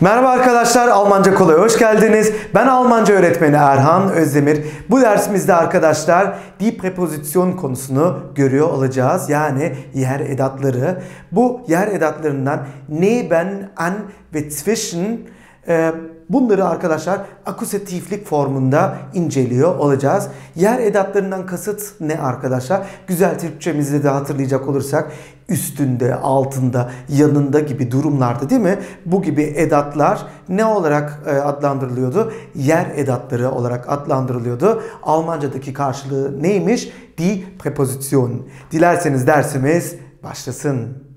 Merhaba arkadaşlar, Almanca Kolay hoş geldiniz. Ben Almanca öğretmeni Erhan Özdemir. Bu dersimizde arkadaşlar die Präposition konusunu görüyor olacağız. Yani yer edatları. Bu yer edatlarından neben, an ve zwischen e, Bunları arkadaşlar akusatiflik formunda inceliyor olacağız. Yer edatlarından kasıt ne arkadaşlar? Güzel Türkçemizde de hatırlayacak olursak üstünde, altında, yanında gibi durumlarda değil mi? Bu gibi edatlar ne olarak e, adlandırılıyordu? Yer edatları olarak adlandırılıyordu. Almancadaki karşılığı neymiş? Die Präposition. Dilerseniz dersimiz başlasın.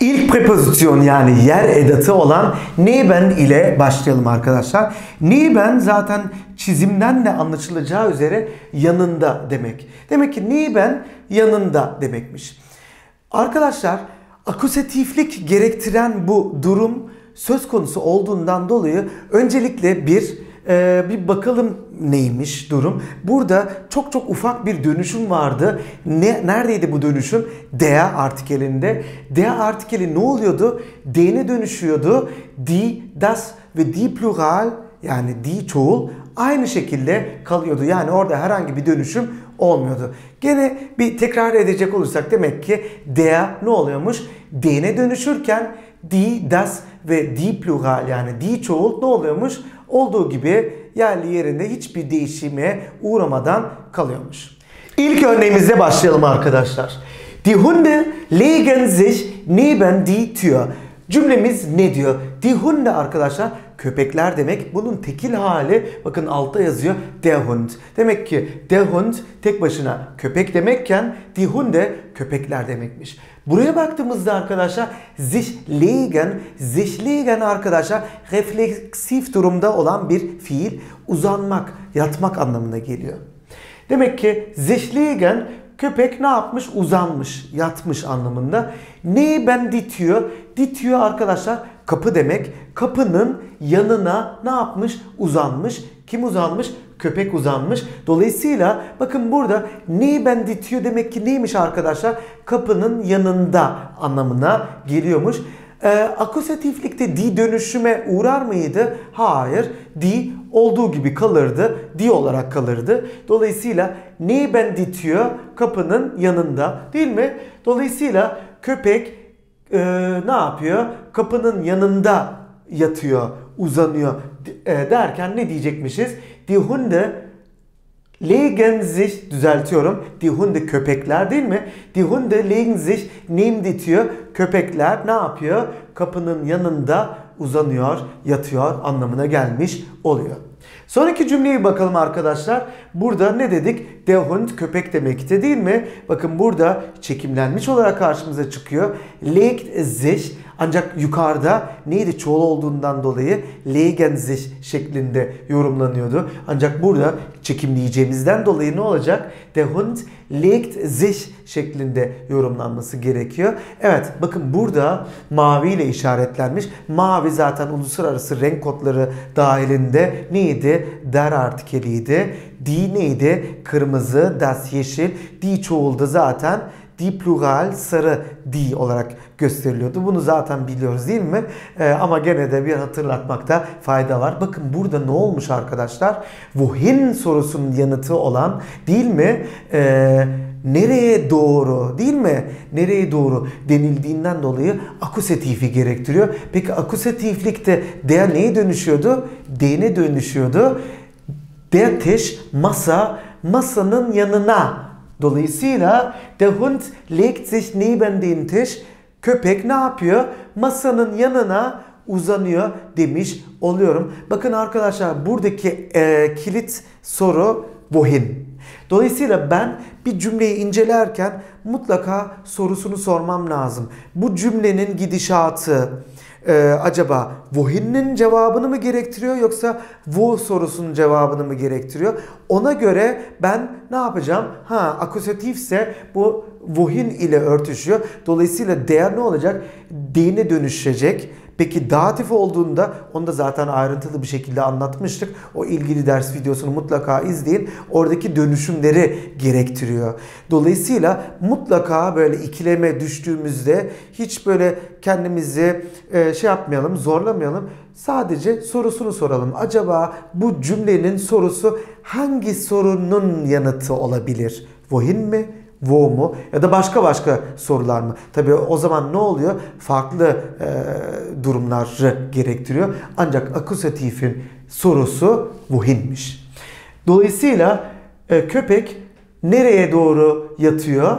İlk prepozisyon yani yer edatı olan neben ile başlayalım arkadaşlar. Neben zaten çizimden de anlaşılacağı üzere yanında demek. Demek ki neben yanında demekmiş. Arkadaşlar akusatiflik gerektiren bu durum söz konusu olduğundan dolayı öncelikle bir e, bir bakalım neymiş durum. Burada çok çok ufak bir dönüşüm vardı. Ne, neredeydi bu dönüşüm? Der artikelinde. Der artikeli ne oluyordu? D'ne dönüşüyordu. Die, das ve die plural yani die çoğul aynı şekilde kalıyordu. Yani orada herhangi bir dönüşüm olmuyordu. Gene bir tekrar edecek olursak demek ki der ne oluyormuş? D'ne dönüşürken die, das ve die plural yani die çoğul ne oluyormuş? Olduğu gibi yerli yerinde hiçbir değişime uğramadan kalıyormuş. İlk örneğimizle başlayalım arkadaşlar. Die Hunde legen sich neben die Tür. Cümlemiz ne diyor? Die Hunde arkadaşlar köpekler demek. Bunun tekil hali bakın altta yazıyor der Hund. Demek ki der Hund tek başına köpek demekken die Hunde köpekler demekmiş. Buraya baktığımızda arkadaşlar sich legen, sich legen arkadaşlar refleksif durumda olan bir fiil uzanmak, yatmak anlamına geliyor. Demek ki sich legen köpek ne yapmış? Uzanmış, yatmış anlamında. Neyi ben ditiyor? Ditiyor arkadaşlar kapı demek. Kapının yanına ne yapmış? Uzanmış. Kim uzanmış? Köpek uzanmış. Dolayısıyla bakın burada neyi ben ditiyor demek ki neymiş arkadaşlar? Kapının yanında anlamına geliyormuş. Ee, akusatiflikte di dönüşüme uğrar mıydı? Hayır. Di olduğu gibi kalırdı. Di olarak kalırdı. Dolayısıyla neyi ben ditiyor? Kapının yanında değil mi? Dolayısıyla köpek e, ne yapıyor? Kapının yanında yatıyor, uzanıyor e, derken ne diyecekmişiz? Die Hunde legen sich, düzeltiyorum, die Hunde köpekler değil mi? Die Hunde legen sich neben die Tür, köpekler ne yapıyor? Kapının yanında uzanıyor, yatıyor anlamına gelmiş oluyor. Sonraki cümleye bakalım arkadaşlar. Burada ne dedik? Der Hund köpek demekti değil mi? Bakın burada çekimlenmiş olarak karşımıza çıkıyor. Legt sich ancak yukarıda neydi çoğul olduğundan dolayı legen şeklinde yorumlanıyordu. Ancak burada çekimleyeceğimizden dolayı ne olacak? Der Hund legt sich şeklinde yorumlanması gerekiyor. Evet bakın burada mavi ile işaretlenmiş. Mavi zaten uluslararası renk kodları dahilinde neydi? Der artikeliydi. Die neydi? Kırmızı, das yeşil. Die çoğulda zaten di plural sarı di olarak gösteriliyordu. Bunu zaten biliyoruz değil mi? Ee, ama gene de bir hatırlatmakta fayda var. Bakın burada ne olmuş arkadaşlar? Wohin sorusunun yanıtı olan değil mi? Ee, nereye doğru değil mi? Nereye doğru denildiğinden dolayı akusatifi gerektiriyor. Peki akusatiflikte der neye dönüşüyordu? D'ne dönüşüyordu. Der Tisch masa masanın yanına Dolayısıyla der Hund legt sich neben den Tisch. Köpek ne yapıyor? Masanın yanına uzanıyor demiş oluyorum. Bakın arkadaşlar buradaki e, kilit soru wohin. Dolayısıyla ben bir cümleyi incelerken mutlaka sorusunu sormam lazım. Bu cümlenin gidişatı, ee, acaba wohin'in cevabını mı gerektiriyor yoksa wo sorusunun cevabını mı gerektiriyor? Ona göre ben ne yapacağım? Ha akusatifse bu wohin ile örtüşüyor. Dolayısıyla değer ne olacak? D'ne dönüşecek. Peki datif olduğunda onu da zaten ayrıntılı bir şekilde anlatmıştık. O ilgili ders videosunu mutlaka izleyin. Oradaki dönüşümleri gerektiriyor. Dolayısıyla mutlaka böyle ikileme düştüğümüzde hiç böyle kendimizi e, şey yapmayalım, zorlamayalım. Sadece sorusunu soralım. Acaba bu cümlenin sorusu hangi sorunun yanıtı olabilir? Wohin mi? Wo mu? Ya da başka başka sorular mı? Tabii o zaman ne oluyor? Farklı e, durumları gerektiriyor. Ancak akusatifin sorusu wohinmiş. Dolayısıyla e, köpek nereye doğru yatıyor?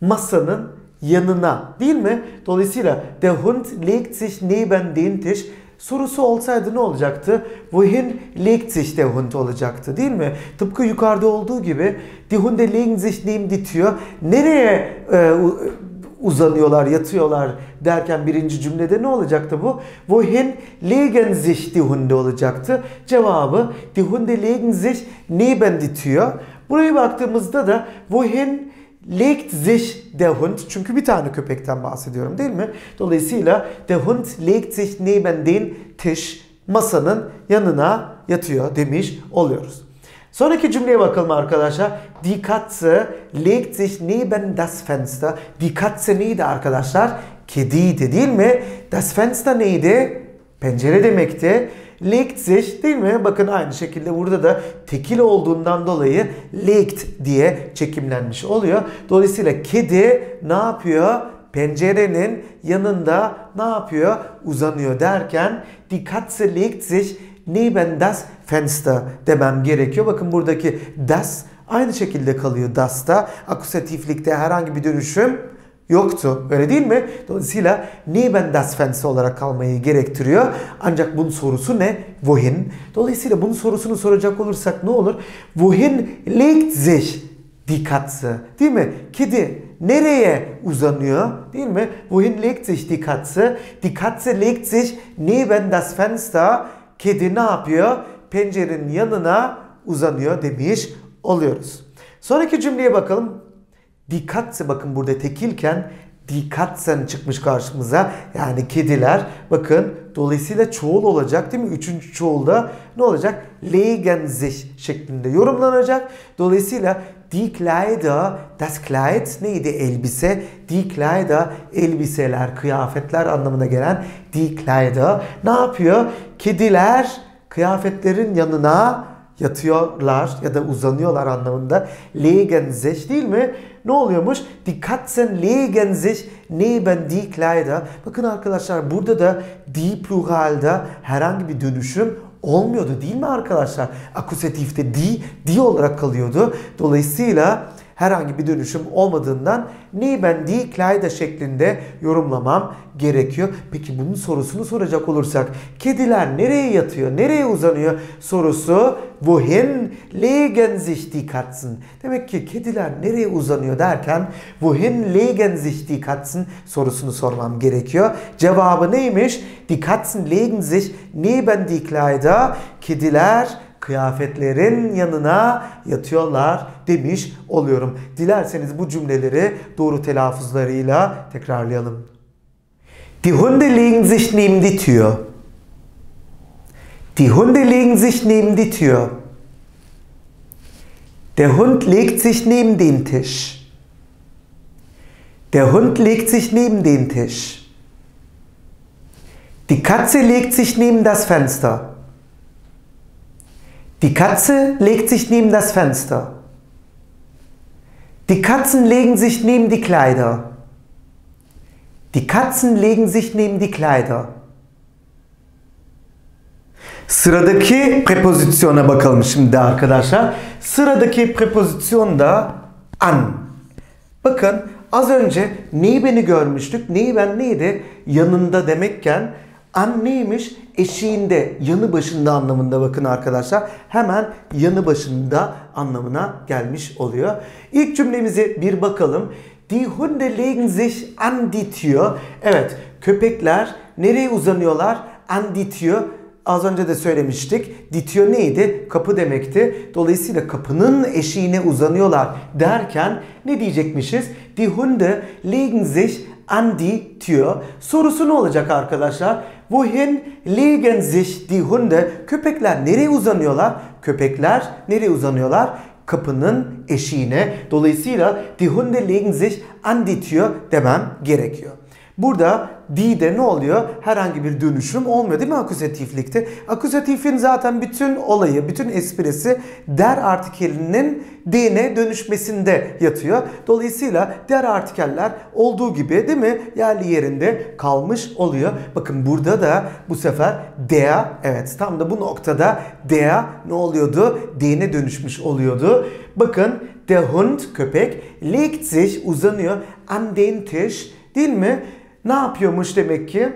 Masanın yanına değil mi? Dolayısıyla der Hund legt sich neben den Tisch sorusu olsaydı ne olacaktı? Wohin legt sich der Hund olacaktı değil mi? Tıpkı yukarıda olduğu gibi die Hunde legen sich neben die Tür. Nereye e, uzanıyorlar, yatıyorlar derken birinci cümlede ne olacaktı bu? Wohin legen sich die Hunde olacaktı. Cevabı die Hunde legen sich neben die Tür. Buraya baktığımızda da wohin legt sich der Hund çünkü bir tane köpekten bahsediyorum değil mi? Dolayısıyla der Hund legt sich neben den Tisch masanın yanına yatıyor demiş oluyoruz. Sonraki cümleye bakalım arkadaşlar. Die Katze legt sich neben das Fenster. Die Katze neydi arkadaşlar? Kediydi değil mi? Das Fenster neydi? Pencere demekti. Sich değil mi? Bakın aynı şekilde burada da tekil olduğundan dolayı legt diye çekimlenmiş oluyor. Dolayısıyla kedi ne yapıyor? Pencerenin yanında ne yapıyor? Uzanıyor derken die Katze legt sich neben das Fenster demem gerekiyor. Bakın buradaki das aynı şekilde kalıyor das'ta. Akusatiflikte herhangi bir dönüşüm yoktu. Öyle değil mi? Dolayısıyla neben das Fenster olarak kalmayı gerektiriyor. Ancak bunun sorusu ne? Wohin? Dolayısıyla bunun sorusunu soracak olursak ne olur? Wohin legt sich die Katze? Değil mi? Kedi nereye uzanıyor? Değil mi? Wohin legt sich die Katze? Die Katze legt sich neben das Fenster. Kedi ne yapıyor? Pencerenin yanına uzanıyor demiş oluyoruz. Sonraki cümleye bakalım. Die Katze bakın burada tekilken die Katzen çıkmış karşımıza. Yani kediler. Bakın dolayısıyla çoğul olacak değil mi? Üçüncü çoğulda ne olacak? Legen şeklinde yorumlanacak. Dolayısıyla die Kleider, das Kleid neydi? Elbise. Die Kleider, elbiseler, kıyafetler anlamına gelen die Kleider. Ne yapıyor? Kediler kıyafetlerin yanına yatıyorlar ya da uzanıyorlar anlamında. Legen sich değil mi? Ne oluyormuş? Die Katzen legen sich neben die Kleider. Bakın arkadaşlar burada da die pluralda herhangi bir dönüşüm olmuyordu değil mi arkadaşlar? Akusatifte die, die olarak kalıyordu. Dolayısıyla herhangi bir dönüşüm olmadığından neben die Kleider şeklinde yorumlamam gerekiyor. Peki bunun sorusunu soracak olursak kediler nereye yatıyor, nereye uzanıyor sorusu wohin legen sich die Katzen? Demek ki kediler nereye uzanıyor derken wohin legen sich die Katzen sorusunu sormam gerekiyor. Cevabı neymiş? Die Katzen legen sich neben die Kleider. Kediler kıyafetlerin yanına yatıyorlar demiş oluyorum. Dilerseniz bu cümleleri doğru telaffuzlarıyla tekrarlayalım. Die Hunde legen sich neben die Tür. Die Hunde legen sich neben die Tür. Der Hund legt sich neben den Tisch. Der Hund legt sich neben den Tisch. Die Katze legt sich neben das Fenster. Die Katze legt sich neben das Fenster. Die Katzen legen sich neben die Kleider. Die Katzen legen sich neben die Kleider. Sıradaki prepozisyona bakalım şimdi arkadaşlar. Sıradaki prepozisyon da an. Bakın az önce neyi beni görmüştük? Neyi ben neydi? Yanında demekken an neymiş? Eşiğinde, yanı başında anlamında bakın arkadaşlar. Hemen yanı başında anlamına gelmiş oluyor. İlk cümlemize bir bakalım. Die Hunde legen sich an die Tür. Evet, köpekler nereye uzanıyorlar? An die Tür. Az önce de söylemiştik. Ditio neydi? Kapı demekti. Dolayısıyla kapının eşiğine uzanıyorlar derken ne diyecekmişiz? Die Hunde legen sich an die Tür. Sorusu ne olacak arkadaşlar? Wohin legen sich die Hunde? Köpekler nereye uzanıyorlar? Köpekler nereye uzanıyorlar? Kapının eşiğine. Dolayısıyla die Hunde legen sich an die Tür demem gerekiyor. Burada D'de ne oluyor? Herhangi bir dönüşüm olmuyor değil mi akuzatiflikte? Akuzatifin zaten bütün olayı, bütün esprisi der artikelinin D'ne dönüşmesinde yatıyor. Dolayısıyla der artikeller olduğu gibi değil mi? Yerli yerinde kalmış oluyor. Bakın burada da bu sefer der, evet tam da bu noktada der ne oluyordu? D'ne dönüşmüş oluyordu. Bakın der Hund, köpek, legt sich, uzanıyor an den Tisch değil mi? Ne yapıyormuş demek ki?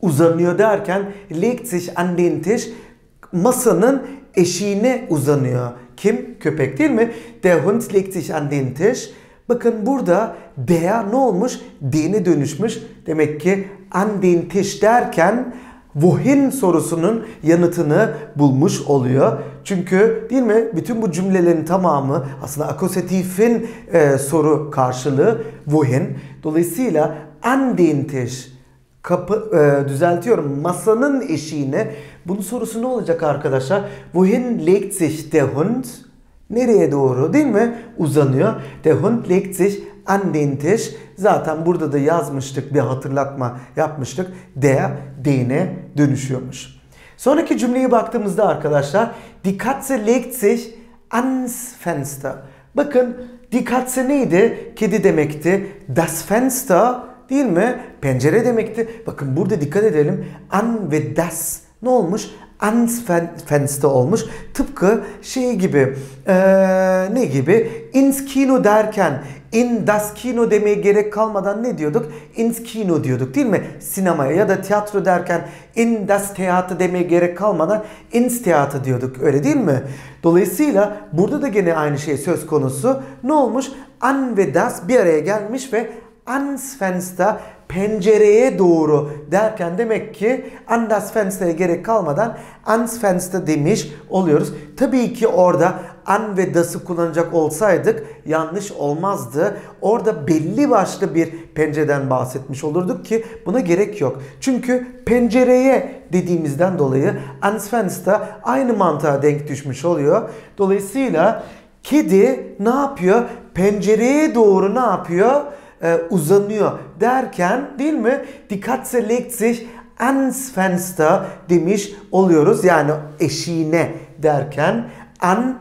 Uzanıyor derken legt sich an den Tisch masanın eşiğine uzanıyor. Kim? Köpek değil mi? Der Hund legt sich an den Tisch. Bakın burada der ne olmuş? D'ne dönüşmüş. Demek ki an den Tisch derken wohin sorusunun yanıtını bulmuş oluyor. Çünkü değil mi bütün bu cümlelerin tamamı aslında akusatifin e, soru karşılığı wohin. Dolayısıyla an den Tisch kapı e, düzeltiyorum masanın eşiğine bunun sorusu ne olacak arkadaşlar? Wohin legt sich der Hund? Nereye doğru değil mi? Uzanıyor. Der Hund legt sich an den Tisch. Zaten burada da yazmıştık bir hatırlatma yapmıştık. Der dene dönüşüyormuş. Sonraki cümleye baktığımızda arkadaşlar die Katze legt sich ans Fenster. Bakın die Katze neydi? Kedi demekti. Das Fenster değil mi? Pencere demekti. Bakın burada dikkat edelim. An ve das ne olmuş? Ans Fenster olmuş. Tıpkı şey gibi ee, ne gibi? Ins Kino derken in das Kino demeye gerek kalmadan ne diyorduk? Ins Kino diyorduk değil mi? Sinemaya ya da tiyatro derken in das Theater demeye gerek kalmadan ins Theater diyorduk. Öyle değil mi? Dolayısıyla burada da gene aynı şey söz konusu. Ne olmuş? An ve das bir araya gelmiş ve ans Fenster pencereye doğru derken demek ki an das Fenster'e gerek kalmadan ans Fenster demiş oluyoruz. Tabii ki orada an ve das'ı kullanacak olsaydık yanlış olmazdı. Orada belli başlı bir pencereden bahsetmiş olurduk ki buna gerek yok. Çünkü pencereye dediğimizden dolayı ans Fenster aynı mantığa denk düşmüş oluyor. Dolayısıyla kedi ne yapıyor? Pencereye doğru ne yapıyor? E, uzanıyor derken değil mi? Die Katze legt sich ans Fenster demiş oluyoruz. Yani eşiğine derken an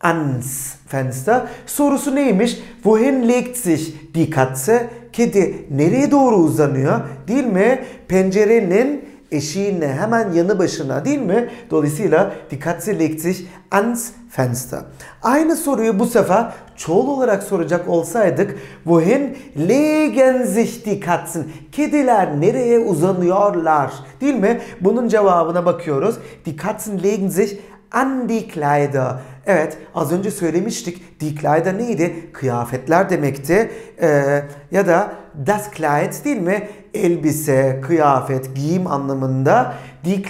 ans Fenster. Sorusu neymiş? Wohin legt sich die Katze? Kedi nereye doğru uzanıyor? Değil mi? Pencerenin eşiğine hemen yanı başına değil mi? Dolayısıyla die Katze legt sich ans Fenster. Aynı soruyu bu sefer çoğul olarak soracak olsaydık wohin legen sich die Katzen? Kediler nereye uzanıyorlar? Değil mi? Bunun cevabına bakıyoruz. Die Katzen legen sich an die Kleider. Evet az önce söylemiştik. Die neydi? Kıyafetler demekti. Ee, ya da das Kleid değil mi? Elbise, kıyafet, giyim anlamında. Die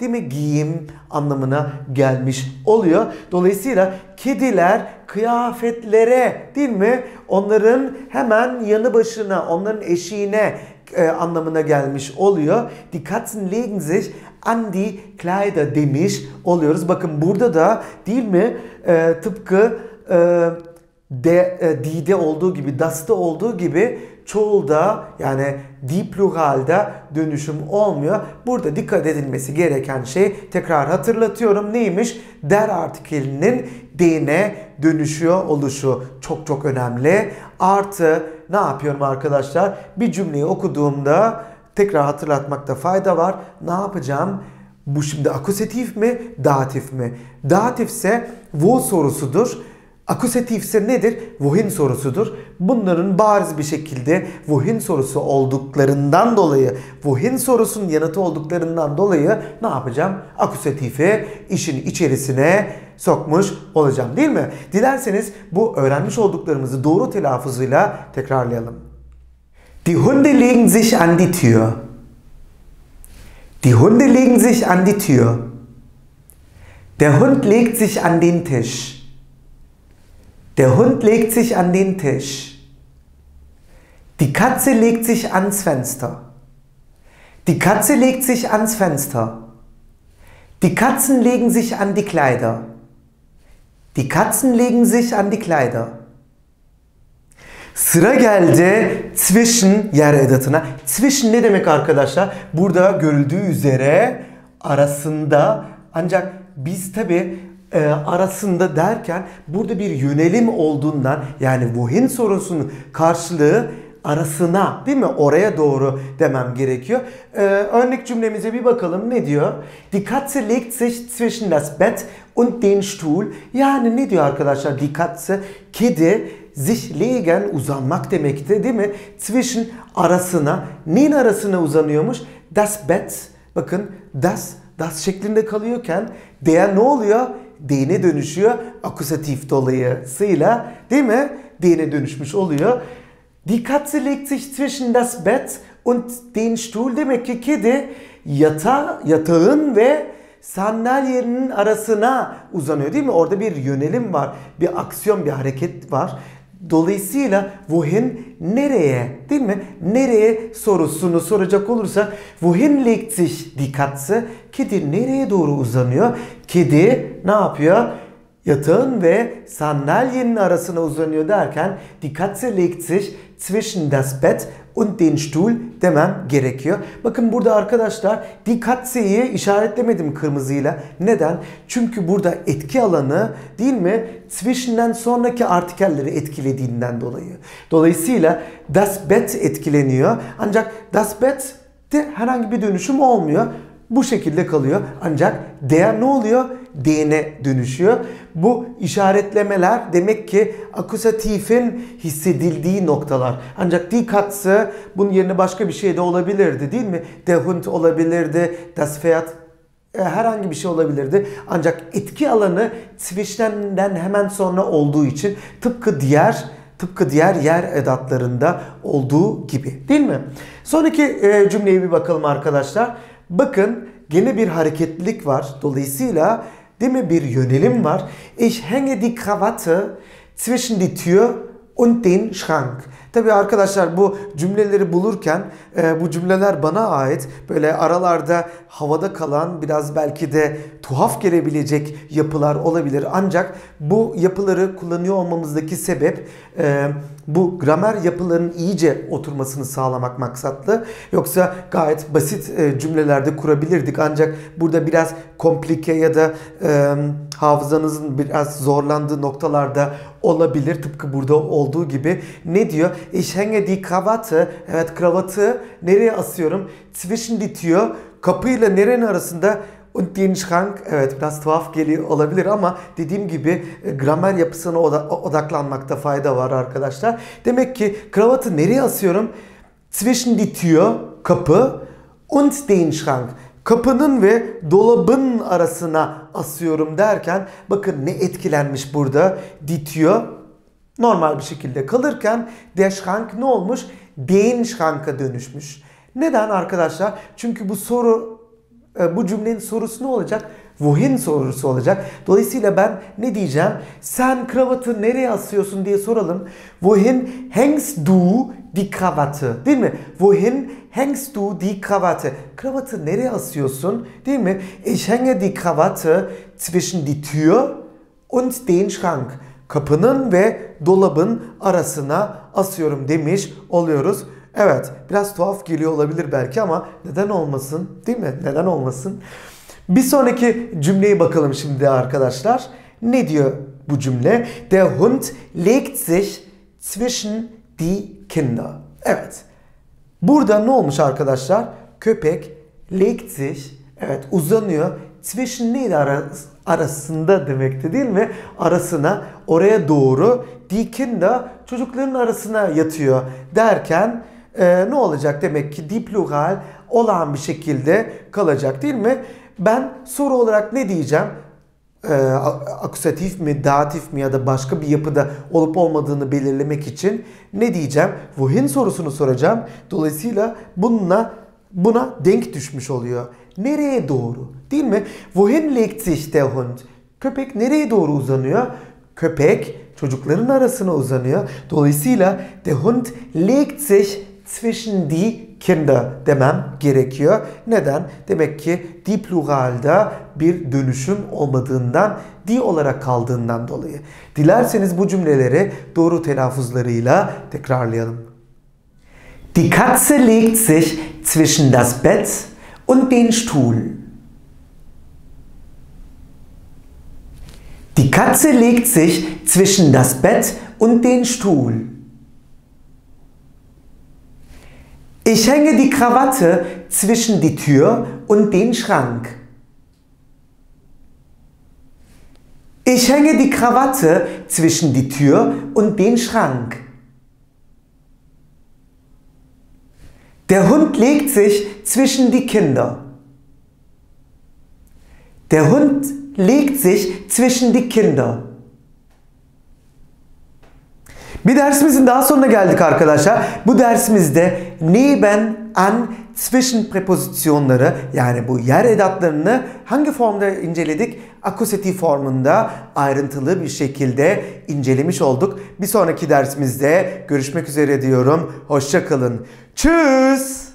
değil mi? Giyim anlamına gelmiş oluyor. Dolayısıyla kediler kıyafetlere değil mi? Onların hemen yanı başına, onların eşiğine e, anlamına gelmiş oluyor. Die Katzen legen sich an die Kleider demiş oluyoruz. Bakın burada da değil mi? E, tıpkı e, de, e, dide olduğu gibi, das'ta olduğu gibi çoğulda yani di pluralda dönüşüm olmuyor. Burada dikkat edilmesi gereken şey tekrar hatırlatıyorum neymiş? Der artikelinin d'ne dönüşüyor oluşu çok çok önemli. Artı ne yapıyorum arkadaşlar? Bir cümleyi okuduğumda tekrar hatırlatmakta fayda var. Ne yapacağım? Bu şimdi akusatif mi, datif mi? Datif ise wo sorusudur. Akusatif ise nedir? Wohin sorusudur. Bunların bariz bir şekilde wohin sorusu olduklarından dolayı, wohin sorusunun yanıtı olduklarından dolayı ne yapacağım? Akusatifi işin içerisine sokmuş olacağım değil mi? Dilerseniz bu öğrenmiş olduklarımızı doğru telaffuzuyla tekrarlayalım. Die Hunde legen sich an die Tür. Die Hunde legen sich an die Tür. Der Hund legt sich an den Tisch. Der Hund legt sich an den Tisch. Die Katze legt sich ans Fenster. Die Katze legt sich ans Fenster. Die Katzen legen sich an die Kleider. Die Katzen legen sich an die Kleider. Sıra geldi zwischen yer edatına. Zwischen ne demek arkadaşlar? Burada görüldüğü üzere arasında ancak biz tabi e, arasında derken burada bir yönelim olduğundan yani wohin sorusunun karşılığı arasına değil mi? Oraya doğru demem gerekiyor. Ee, örnek cümlemize bir bakalım ne diyor? Die Katze legt sich zwischen das Bett und den Stuhl. Yani ne diyor arkadaşlar? Die Katze, kedi sich legen uzanmak demekti değil mi? Zwischen arasına. Neyin arasına uzanıyormuş? Das Bett. Bakın das, das şeklinde kalıyorken der ne oluyor? D'ne dönüşüyor. Akusatif dolayısıyla değil mi? D'ne dönüşmüş oluyor. Die Katze legt sich zwischen das Bett und den Stuhl. Demek ki kedi yata, yatağın ve sandalyenin arasına uzanıyor değil mi? Orada bir yönelim var, bir aksiyon, bir hareket var. Dolayısıyla wohin nereye değil mi? Nereye sorusunu soracak olursa wohin legt sich die Katze? Kedi nereye doğru uzanıyor? Kedi ne yapıyor? Yatağın ve sandalyenin arasına uzanıyor derken die Katze legt sich zwischen das Bett und den Stuhl demem gerekiyor. Bakın burada arkadaşlar die Katze'yi işaretlemedim kırmızıyla. Neden? Çünkü burada etki alanı değil mi? Zwischen'den sonraki artikelleri etkilediğinden dolayı. Dolayısıyla das Bett etkileniyor. Ancak das Bett herhangi bir dönüşüm olmuyor. Bu şekilde kalıyor. Ancak der ne oluyor? D'ne dönüşüyor. Bu işaretlemeler demek ki akusatifin hissedildiği noktalar. Ancak die Katze bunun yerine başka bir şey de olabilirdi değil mi? Der Hund olabilirdi, das e, herhangi bir şey olabilirdi. Ancak etki alanı zwischen'den hemen sonra olduğu için tıpkı diğer tıpkı diğer yer edatlarında olduğu gibi değil mi? Sonraki e, cümleye bir bakalım arkadaşlar. Bakın gene bir hareketlilik var. Dolayısıyla değil mi bir yönelim var. Ich hänge die Krawatte zwischen die Tür und den Schrank. Tabii arkadaşlar bu cümleleri bulurken e, bu cümleler bana ait böyle aralarda havada kalan biraz belki de tuhaf gelebilecek yapılar olabilir. Ancak bu yapıları kullanıyor olmamızdaki sebep e, bu gramer yapılarının iyice oturmasını sağlamak maksatlı. Yoksa gayet basit e, cümlelerde kurabilirdik. Ancak burada biraz komplike ya da e, hafızanızın biraz zorlandığı noktalarda olabilir. Tıpkı burada olduğu gibi. Ne diyor? Ich hänge die Krawatte. Evet kravatı nereye asıyorum? Zwischen die Tür. Kapıyla nerenin arasında? Und den Schrank evet biraz tuhaf geliyor olabilir ama dediğim gibi e, gramer yapısına odaklanmakta fayda var arkadaşlar. Demek ki kravatı nereye asıyorum? Zwischen die Tür, kapı und den Schrank. Kapının ve dolabın arasına asıyorum derken bakın ne etkilenmiş burada. Tür normal bir şekilde kalırken der ne olmuş? Den dönüşmüş. Neden arkadaşlar? Çünkü bu soru e, bu cümlenin sorusu ne olacak? Wohin sorusu olacak. Dolayısıyla ben ne diyeceğim? Sen kravatı nereye asıyorsun diye soralım. Wohin hängst du die Krawatte? Değil mi? Wohin hängst du die Krawatte? Kravatı nereye asıyorsun? Değil mi? Ich hänge die Krawatte zwischen die Tür und den Schrank. Kapının ve dolabın arasına asıyorum demiş oluyoruz. Evet biraz tuhaf geliyor olabilir belki ama neden olmasın değil mi? Neden olmasın? Bir sonraki cümleyi bakalım şimdi arkadaşlar. Ne diyor bu cümle? Der Hund legt sich zwischen die Kinder. Evet. Burada ne olmuş arkadaşlar? Köpek legt sich evet uzanıyor. Zwischen neydi arasında demekti değil mi? Arasına oraya doğru die Kinder çocukların arasına yatıyor derken e, ne olacak demek ki diplural olan bir şekilde kalacak değil mi? Ben soru olarak ne diyeceğim? Ee, akusatif mi, datif mi ya da başka bir yapıda olup olmadığını belirlemek için ne diyeceğim? Wohin sorusunu soracağım. Dolayısıyla bununla buna denk düşmüş oluyor. Nereye doğru? Değil mi? Wohin legt sich der Hund? Köpek nereye doğru uzanıyor? Köpek çocukların arasına uzanıyor. Dolayısıyla der Hund legt sich zwischen die Kinder demem gerekiyor. Neden? Demek ki die pluralda bir dönüşüm olmadığından, die olarak kaldığından dolayı. Dilerseniz bu cümleleri doğru telaffuzlarıyla tekrarlayalım. Die Katze legt sich zwischen das Bett und den Stuhl. Die Katze legt sich zwischen das Bett und den Stuhl. Ich hänge die Krawatte zwischen die Tür und den Schrank. Ich hänge die Krawatte zwischen die Tür und den Schrank. Der Hund legt sich zwischen die Kinder. Der Hund legt sich zwischen die Kinder. Bir dersimizin daha sonuna geldik arkadaşlar. Bu dersimizde neben, an, zwischen prepozisyonları yani bu yer edatlarını hangi formda inceledik? Akusatif formunda ayrıntılı bir şekilde incelemiş olduk. Bir sonraki dersimizde görüşmek üzere diyorum. Hoşçakalın. Tschüss.